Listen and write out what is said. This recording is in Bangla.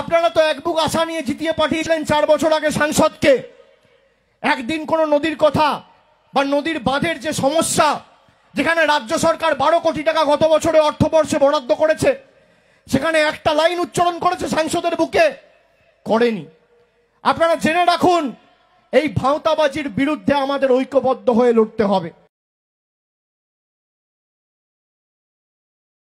আপনারা তো এক বুক আশা নিয়ে জিতিয়ে পাঠিয়েছিলেন চার বছর আগে সাংসদকে। একদিন কোনো নদীর কথা বা নদীর বাঁধের যে সমস্যা, যেখানে রাজ্য সরকার বারো কোটি টাকা গত বছরে অর্থবর্ষে বরাদ্দ করেছে, সেখানে একটা লাইন উচ্চারণ করেছে সাংসদের বুকে, করেনি। আপনারা জেনে রাখুন, এই ভাঁওতাবাজির বিরুদ্ধে আমাদের ঐক্যবদ্ধ হয়ে লড়তে হবে।